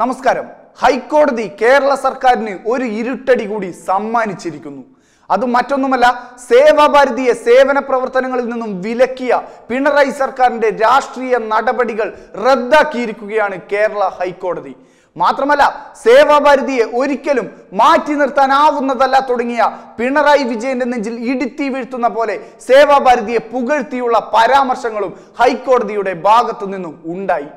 നമസ്കാരം. ഹൈക്കോടതി കേരള സർക്കാരിന് ഒരു ഇരുട്ടടി കൂടി സമ്മാനിച്ചിരിക്കുന്നു. അത് മറ്റൊന്നുമല്ല സേവാഭാരതിയെ സേവന പ്രവർത്തനങ്ങളിൽ നിന്നും വിലക്കിയ പിണറായി സർക്കാരിന്റെ രാഷ്ട്രീയ നടപടികൾ റദ്ദാക്കിയിരിക്കുകയാണ് കേരള ഹൈക്കോടതി. മാത്രമല്ല സേവാഭാരതിയെ ഒരിക്കലും മാറ്റി നിർത്താനാവുന്നതല്ല തുടങ്ങിയ പിണറായി വിജയന്റെ നെഞ്ചിൽ ഇടുത്തി വീഴ്ത്തുന്ന പോലെ സേവാഭാരതിയെ പുകഴ്ത്തിയുള്ള പരാമർശങ്ങളും ഹൈക്കോടതിയുടെ ഭാഗത്തു നിന്നും ഉണ്ടായി.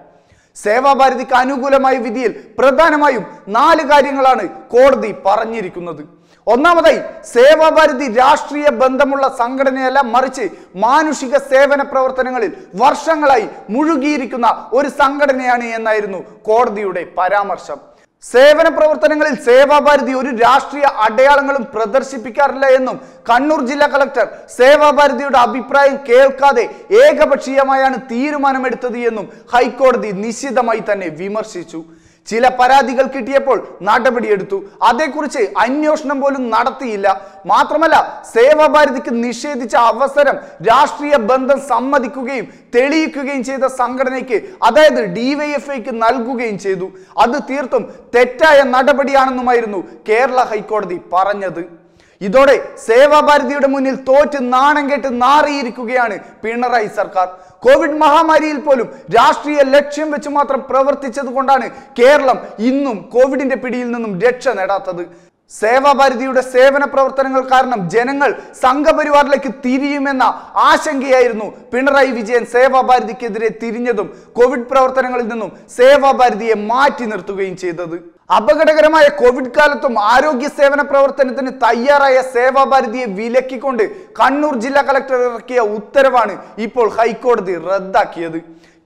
സേവാഭാരതിക്ക് അനുകൂലമായ വിധിയിൽ പ്രധാനമായും നാല് കാര്യങ്ങളാണ് കോടതി പറഞ്ഞിരിക്കുന്നത്. ഒന്നാമതായി സേവാഭാരതി രാഷ്ട്രീയ ബന്ധമുള്ള സംഘടനയല്ല മറിച്ച് മാനുഷിക സേവന പ്രവർത്തനങ്ങളിൽ വർഷങ്ങളായി മുഴുകിയിരിക്കുന്ന ഒരു സംഘടനയാണ് എന്നായിരുന്നു കോടതിയുടെ പരാമർശം. സേവന പ്രവർത്തനങ്ങളിൽ സേവാഭാരതി ഒരു രാഷ്ട്രീയ അടയാളങ്ങളും പ്രദർശിപ്പിക്കാറില്ല എന്നും കണ്ണൂർ ജില്ലാ കളക്ടർ സേവാഭാരതിയുടെ അഭിപ്രായം കേൾക്കാതെ ഏകപക്ഷീയമായാണ് തീരുമാനമെടുത്തത് എന്നും ഹൈക്കോടതി നിശിതമായി തന്നെ വിമർശിച്ചു. ചില പരാതികൾ കിട്ടിയപ്പോൾ നടപടിയെടുത്തു. അതേക്കുറിച്ച് അന്വേഷണം പോലും നടത്തിയില്ല. മാത്രമല്ല സേവാഭാരതിക്ക് നിഷേധിച്ച അവസരം രാഷ്ട്രീയ ബന്ധം സമ്മതിക്കുകയും തെളിയിക്കുകയും ചെയ്ത സംഘടനയ്ക്ക് അതായത് ഡിവൈഎഫ്ഐക്ക് നൽകുകയും ചെയ്തു. അത് തീർത്തും തെറ്റായ നടപടിയാണെന്നുമായിരുന്നു കേരള ഹൈക്കോടതി പറഞ്ഞത്. ഇതോടെ സേവാഭാരതിയുടെ മുന്നിൽ തോറ്റ് നാണം കെട്ട് നാറിയിരിക്കുകയാണ് പിണറായി സർക്കാർ. കോവിഡ് മഹാമാരിയിൽ പോലും രാഷ്ട്രീയ ലക്ഷ്യം വെച്ച് മാത്രം പ്രവർത്തിച്ചത് കൊണ്ടാണ് കേരളം ഇന്നും കോവിഡിന്റെ പിടിയിൽ നിന്നും രക്ഷ നേടാത്തത്. സേവാഭാരതിയുടെ സേവന പ്രവർത്തനങ്ങൾ കാരണം ജനങ്ങൾ സംഘപരിവാറിലേക്ക് തിരിയുമെന്ന ആശങ്കയായിരുന്നു പിണറായി വിജയൻ സേവാഭാരതിക്കെതിരെ തിരിഞ്ഞതും കോവിഡ് പ്രവർത്തനങ്ങളിൽ നിന്നും സേവാഭാരതിയെ മാറ്റി നിർത്തുകയും ചെയ്തത്. അപകടകരമായ കോവിഡ് കാലത്തും ആരോഗ്യ സേവന പ്രവർത്തനത്തിന് തയ്യാറായ സേവാഭാരതിയെ വിലക്കിക്കൊണ്ട് കണ്ണൂർ ജില്ലാ കളക്ടർ ഇറക്കിയ ഉത്തരവാണ് ഇപ്പോൾ ഹൈക്കോടതി റദ്ദാക്കിയത്.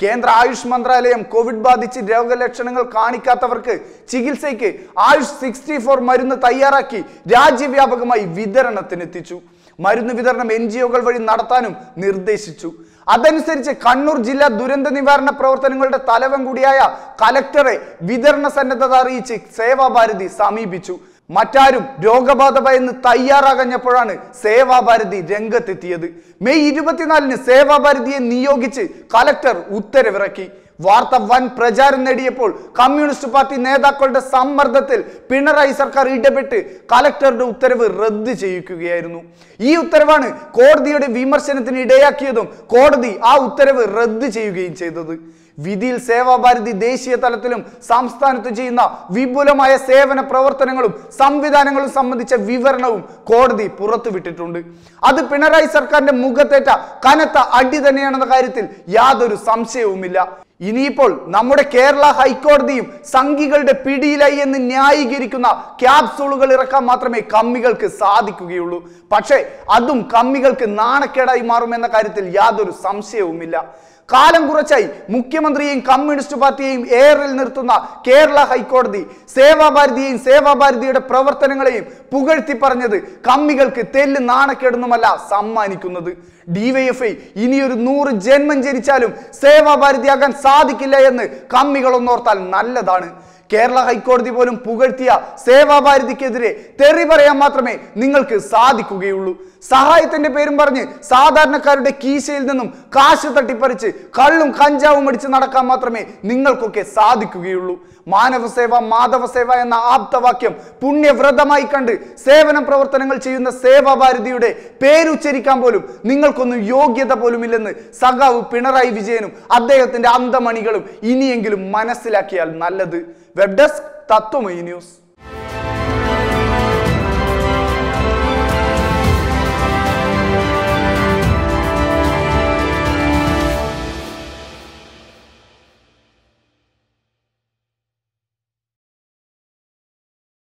കേന്ദ്ര ആയുഷ് മന്ത്രാലയം കോവിഡ് ബാധിച്ച് രോഗലക്ഷണങ്ങൾ കാണിക്കാത്തവർക്ക് ചികിത്സയ്ക്ക് ആയുഷ് സിക്സ്റ്റി ഫോർ മരുന്ന് തയ്യാറാക്കി രാജ്യവ്യാപകമായി വിതരണത്തിനെത്തിച്ചു. മരുന്ന് വിതരണം എൻ ജി ഒകൾ വഴി നടത്താനും നിർദ്ദേശിച്ചു. അതനുസരിച്ച് കണ്ണൂർ ജില്ലാ ദുരന്ത നിവാരണ പ്രവർത്തനങ്ങളുടെ തലവൻ കൂടിയായ കലക്ടറെ വിതരണ സന്നദ്ധത അറിയിച്ച് സേവാഭാരതി സമീപിച്ചു. മറ്റാരും രോഗബാധ ഭയന്ന് തയ്യാറാകഞ്ഞപ്പോഴാണ് സേവാഭാരതി രംഗത്തെത്തിയത്. മെയ് ഇരുപത്തിനാലിന് സേവാഭാരതിയെ നിയോഗിച്ച് കലക്ടർ ഉത്തരവിറക്കി. വാർത്ത വൻ പ്രചാരം നേടിയപ്പോൾ കമ്മ്യൂണിസ്റ്റ് പാർട്ടി നേതാക്കളുടെ സമ്മർദ്ദത്തിൽ പിണറായി സർക്കാർ ഇടപെട്ട് കലക്ടറുടെ ഉത്തരവ് റദ്ദ് ചെയ്യിക്കുകയായിരുന്നു. ഈ ഉത്തരവാണ് കോടതിയുടെ വിമർശനത്തിന് ഇടയാക്കിയതും കോടതി ആ ഉത്തരവ് റദ്ദ് ചെയ്യുകയും ചെയ്തത്. വിധിയിൽ സേവാഭാരതി ദേശീയ തലത്തിലും സംസ്ഥാനത്ത് ചെയ്യുന്ന വിപുലമായ സേവന പ്രവർത്തനങ്ങളും സംവിധാനങ്ങളും സംബന്ധിച്ച വിവരണവും കോടതി പുറത്തുവിട്ടിട്ടുണ്ട്. അത് പിണറായി സർക്കാരിന്റെ മുഖത്തേറ്റ കനത്ത അടി തന്നെയാണെന്ന കാര്യത്തിൽ യാതൊരു സംശയവുമില്ല. ഇനിയിപ്പോൾ നമ്മുടെ കേരള ഹൈക്കോടതിയും സംഘികളുടെ പിടിയിലായി എന്ന് ന്യായീകരിക്കുന്ന ക്യാപ്സൂളുകൾ ഇറക്കാൻ മാത്രമേ കമ്മികൾക്ക് സാധിക്കുകയുള്ളൂ. പക്ഷേ അതും കമ്മികൾക്ക് നാണക്കേടായി മാറുമെന്ന കാര്യത്തിൽ യാതൊരു സംശയവുമില്ല. കാലം കുറച്ചായി. മുഖ്യമന്ത്രിയെയും കമ്മ്യൂണിസ്റ്റ് പാർട്ടിയെയും ഏറിൽ നിർത്തുന്ന കേരള ഹൈക്കോടതി സേവാഭാരതിയെയും സേവാഭാരതിയുടെ പ്രവർത്തനങ്ങളെയും പുകഴ്ത്തി പറഞ്ഞത് കമ്മികൾക്ക് തെല്ല് നാണക്കേടൊന്നുമല്ല സമ്മാനിക്കുന്നത്. ഡിവൈഎഫ്ഐ ഇനിയൊരു നൂറ് ജന്മം ജനിച്ചാലും സേവാഭാരതിയാകാൻ സാധിക്കില്ല എന്ന് കമ്മികളൊന്നോർത്താൽ നല്ലതാണ്. കേരള ഹൈക്കോടതി പോലും പുകഴ്ത്തിയ സേവാഭാരതിക്കെതിരെ തെറി പറയാൻ മാത്രമേ നിങ്ങൾക്ക് സാധിക്കുകയുള്ളൂ. സഹായത്തിന്റെ പേരും പറഞ്ഞ് സാധാരണക്കാരുടെ കീശയിൽ നിന്നും കാശ് തട്ടിപ്പറിച്ച് കള്ളും കഞ്ചാവും അടിച്ച് നടക്കാൻ മാത്രമേ നിങ്ങൾക്കൊക്കെ സാധിക്കുകയുള്ളൂ. മാനവസേവ മാധവസേവ എന്ന ആപ്തവാക്യം പുണ്യവ്രതമായി കണ്ട് സേവന പ്രവർത്തനങ്ങൾ ചെയ്യുന്ന സേവാഭാരതിയുടെ പേരുച്ചരിക്കാൻ പോലും നിങ്ങൾക്കൊന്നും യോഗ്യത പോലുമില്ലെന്ന് സഖാവ് പിണറായി വിജയനും അദ്ദേഹത്തിന്റെ അന്തമണികളും ഇനിയെങ്കിലും മനസ്സിലാക്കിയാൽ നല്ലത്. वेबडेस्क तात्तो मई न्यूज़